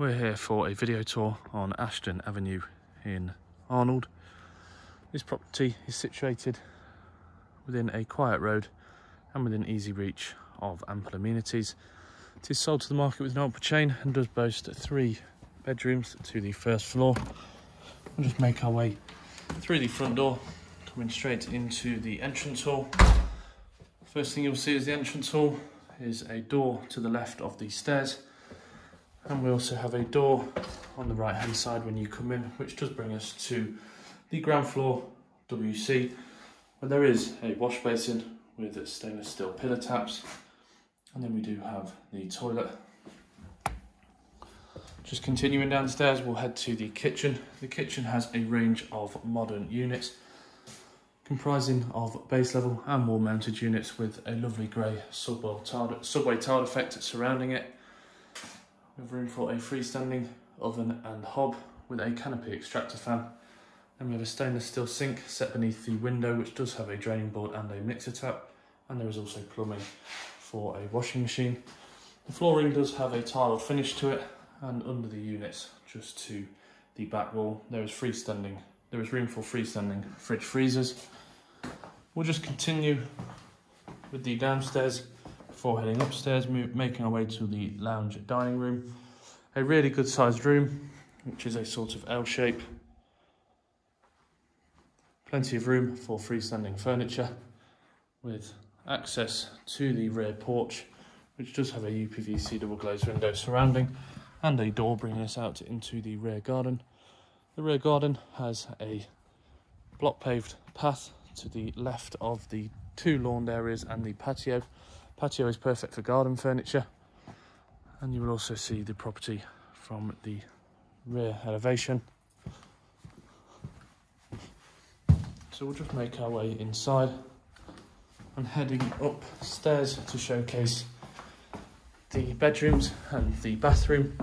We're here for a video tour on Ashton Avenue in Arnold. This property is situated within a quiet road and within easy reach of ample amenities. It is sold to the market with an upper chain and does boast three bedrooms to the first floor. We'll just make our way through the front door, coming straight into the entrance hall. First thing you'll see is the entrance hall is a door to the left of the stairs and we also have a door on the right hand side when you come in which does bring us to the ground floor WC where there is a wash basin with stainless steel pillar taps. And then we do have the toilet. Just continuing downstairs we'll head to the kitchen. The kitchen has a range of modern units comprising of base level and wall mounted units with a lovely grey subway tiled effect surrounding it room for a freestanding oven and hob with a canopy extractor fan. Then we have a stainless steel sink set beneath the window which does have a draining board and a mixer tap. And there is also plumbing for a washing machine. The flooring does have a tiled finish to it and under the units just to the back wall there is freestanding there is room for freestanding fridge freezers. We'll just continue with the downstairs before heading upstairs, making our way to the lounge dining room. A really good sized room, which is a sort of L shape. Plenty of room for freestanding furniture with access to the rear porch, which does have a UPVC double glazed window surrounding and a door bringing us out into the rear garden. The rear garden has a block paved path to the left of the two lawn areas and the patio Patio is perfect for garden furniture. And you will also see the property from the rear elevation. So we'll just make our way inside and heading upstairs to showcase the bedrooms and the bathroom.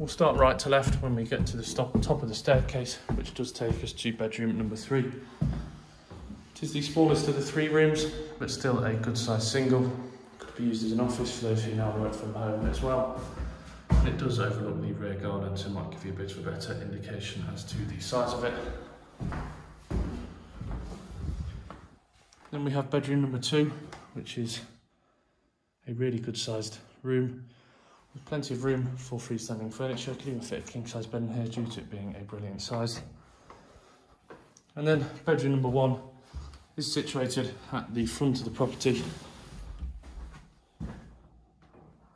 We'll start right to left when we get to the stop, top of the staircase, which does take us to bedroom number three. It is the smallest of the three rooms, but still a good sized single be used as an office for those who now work from home as well. And it does overlook the rear garden, so it might give you a bit of a better indication as to the size of it. Then we have bedroom number two, which is a really good sized room with plenty of room for freestanding furniture. Could even fit a king size bed in here due to it being a brilliant size. And then bedroom number one is situated at the front of the property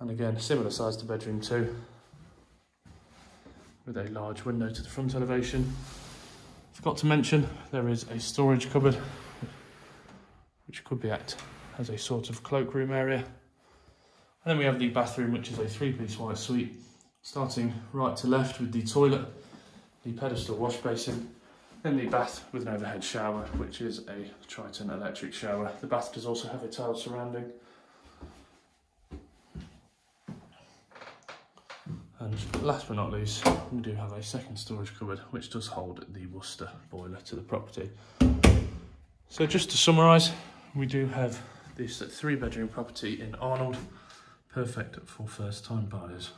and again, similar size to bedroom two, with a large window to the front elevation. Forgot to mention, there is a storage cupboard, which could be act as a sort of cloakroom area. And then we have the bathroom, which is a three-piece white suite, starting right to left with the toilet, the pedestal wash basin, then the bath with an overhead shower, which is a Triton electric shower. The bath does also have a tiled surrounding. And last but not least, we do have a second storage cupboard, which does hold the Worcester boiler to the property. So just to summarise, we do have this three bedroom property in Arnold, perfect for first time buyers.